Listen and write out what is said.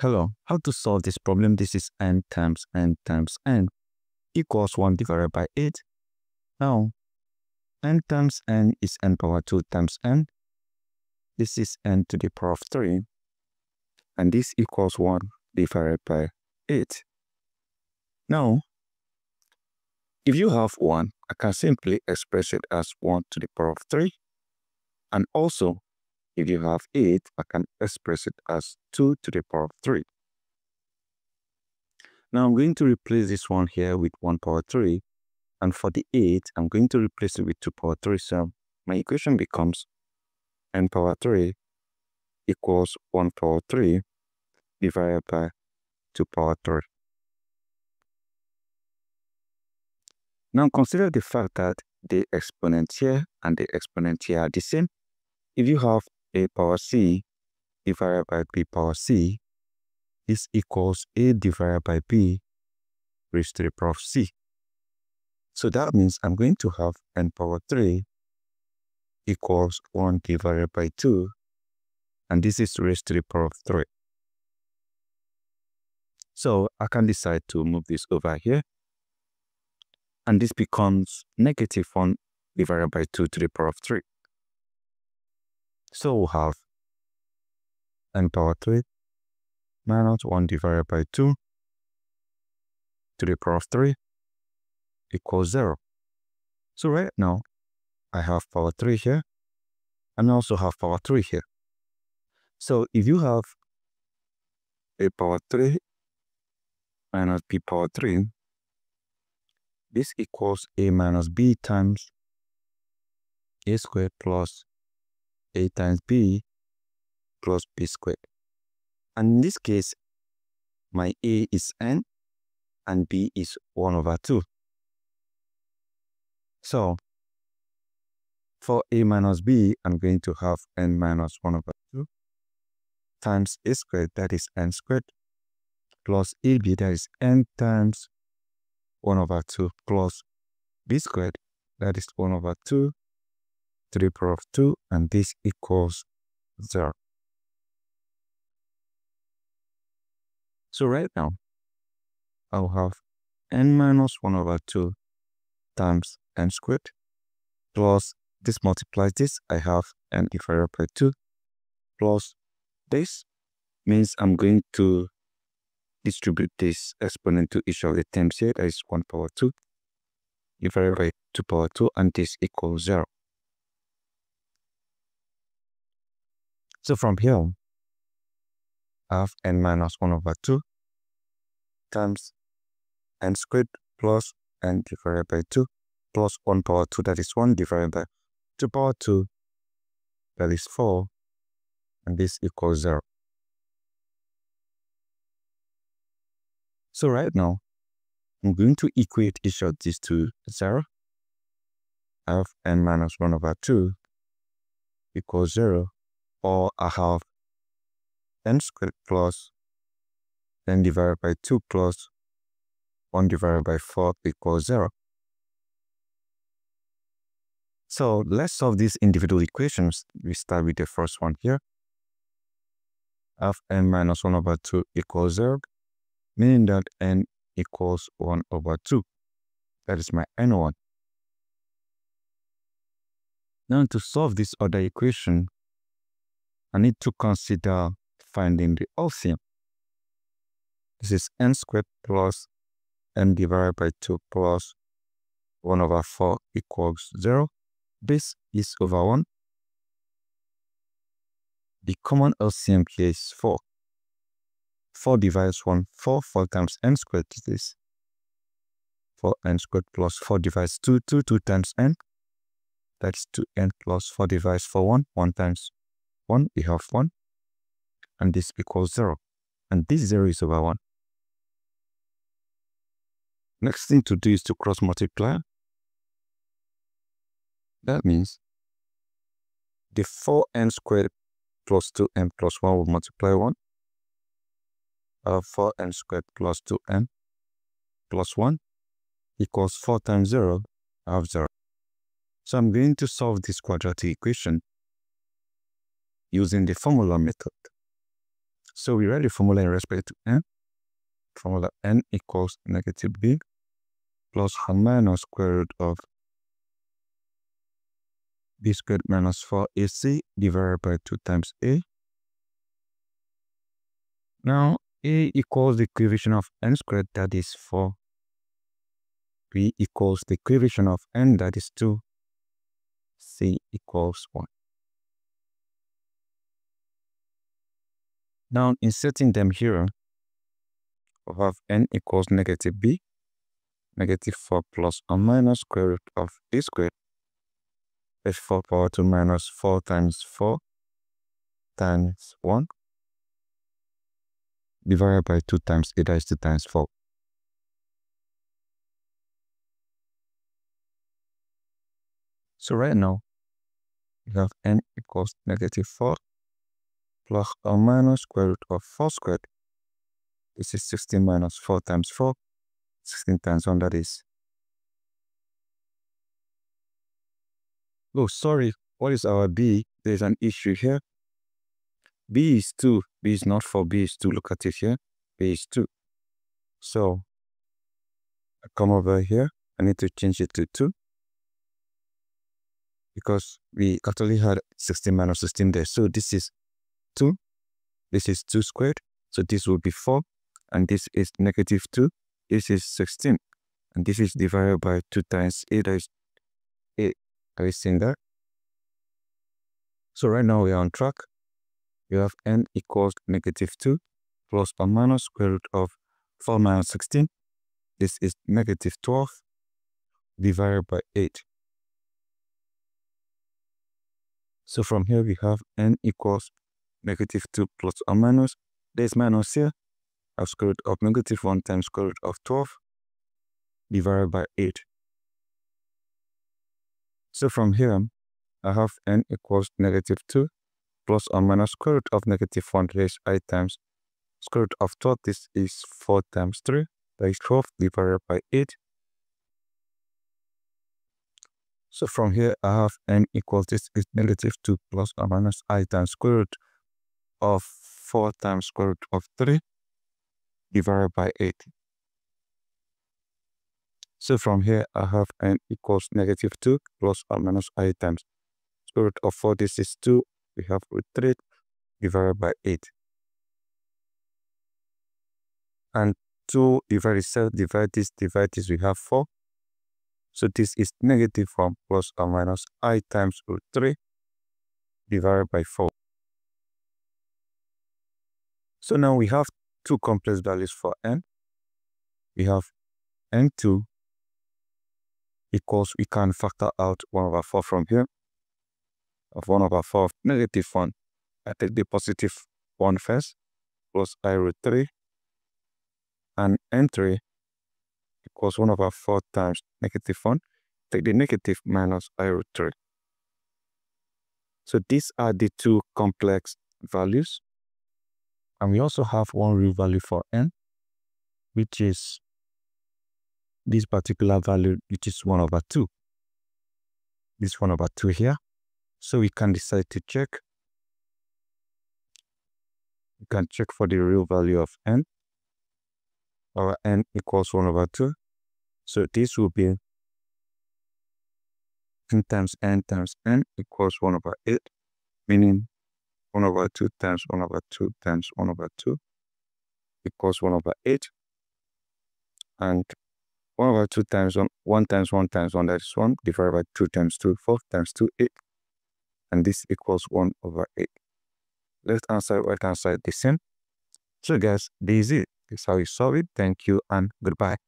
Hello, how to solve this problem? This is n times n times n equals 1 divided by 8. Now, n times n is n power 2 times n. This is n to the power of 3. And this equals 1 divided by 8. Now, if you have 1, I can simply express it as 1 to the power of 3. And also, if you have 8, I can express it as 2 to the power of 3. Now I'm going to replace this one here with 1 power 3. And for the 8, I'm going to replace it with 2 power 3. So my equation becomes n power 3 equals 1 power 3 divided by 2 power 3. Now consider the fact that the exponent here and the exponent here are the same. If you have a power c divided by b power c is equals a divided by b raised to the power of c. So that means I'm going to have n power 3 equals 1 divided by 2 and this is raised to the power of 3. So I can decide to move this over here and this becomes negative 1 divided by 2 to the power of 3. So we'll have n power 3 minus 1 divided by 2 to the power of 3 equals 0. So right now, I have power 3 here, and I also have power 3 here. So if you have a power 3 minus b power 3, this equals a minus b times a squared plus a times b plus b squared. And in this case, my a is n and b is 1 over 2. So, for a minus b, I'm going to have n minus 1 over 2 times a squared, that is n squared, plus ab, that is n times 1 over 2, plus b squared, that is 1 over 2 to the power of 2 and this equals 0. So right now, I'll have n minus 1 over 2 times n squared plus this multiplies this, I have n divided by 2 plus this means I'm going to distribute this exponent to each of the terms here, that is 1 power 2 divided by 2 power 2 and this equals 0. So from here, I have n minus 1 over 2 times n squared plus n divided by 2 plus 1 power 2 that is 1 divided by 2 power 2 that is 4 and this equals 0. So right now, I'm going to equate each of these to 0. I have n minus 1 over 2 equals 0 or I have n squared plus n divided by 2 plus 1 divided by 4 equals 0. So let's solve these individual equations. We start with the first one here. F n minus 1 over 2 equals 0, meaning that n equals 1 over 2. That is my n1. Now to solve this other equation, I need to consider finding the LCM. This is n squared plus n divided by 2 plus 1 over 4 equals 0. This is over 1. The common LCM here is 4. 4 divides 1, 4, 4 times n squared is this. 4n squared plus 4 divides 2, 2, 2 times n. That's 2n plus 4 divides 4, 1, 1 times 1, we have 1. And this equals 0. And this 0 is over 1. Next thing to do is to cross multiply. That means the 4n squared plus 2n plus 1 will multiply 1. Uh, 4n squared plus 2n plus 1 equals 4 times 0, I have 0. So I'm going to solve this quadratic equation using the formula method. So we write the formula in respect to n. Formula n equals negative b plus or minus square root of b squared minus 4ac divided by 2 times a. Now, a equals the coefficient of n squared, that is 4. b equals the coefficient of n, that is 2. c equals 1. Now, inserting them here, we have n equals negative b, negative 4 plus or minus square root of a squared is 4 power 2 minus 4 times 4 times 1 divided by 2 times 8 is 2 times 4. So right now, we have n equals negative 4 plus or minus square root of 4 squared. This is 16 minus 4 times 4. 16 times 1, that is Oh, sorry. What is our B? There's an issue here. B is 2. B is not 4. B is 2. Look at it here. B is 2. So, I come over here. I need to change it to 2. Because we actually had 16 minus 16 there. So, this is 2. This is 2 squared. So, this will be 4. And this is negative 2. This is 16. And this is divided by 2 times 8. That is 8. Are you seeing that? So right now we are on track. You have n equals negative 2 plus or minus square root of 4 minus 16. This is negative 12 divided by 8. So from here we have n equals negative 2 plus or minus. There's minus here. Of square root of negative 1 times square root of 12 divided by 8. So from here, I have n equals negative 2 plus or minus square root of negative 1 raised i times square root of 12. This is 4 times 3. That is 12 divided by 8. So from here, I have n equals this is negative 2 plus or minus i times square root of 4 times square root of 3 divided by 8. So from here, I have n equals negative 2 plus or minus i times square root of 4. This is 2. We have root 3 divided by 8. And 2 divided 7, divide this, divide this, we have 4. So this is negative 1 plus or minus i times root 3 divided by 4. So now we have two complex values for n. We have n2 equals, we can factor out 1 over 4 from here. Of 1 over 4 of negative 1. I take the positive 1 first, plus i root 3. And n3 equals 1 over 4 times negative 1. Take the negative minus i root 3. So these are the two complex values. And we also have one real value for n, which is this particular value, which is 1 over 2. This 1 over 2 here. So we can decide to check. We can check for the real value of n. Our n equals 1 over 2. So this will be n times n times n equals 1 over 8, meaning 1 over 2 times 1 over 2 times 1 over 2 equals 1 over 8. And 1 over 2 times 1, 1 times 1 times 1, that is 1, divided by 2 times 2, 4 times 2, 8. And this equals 1 over 8. Left hand side, right hand side, the same. So guys, this is it. This is how you solve it. Thank you and goodbye.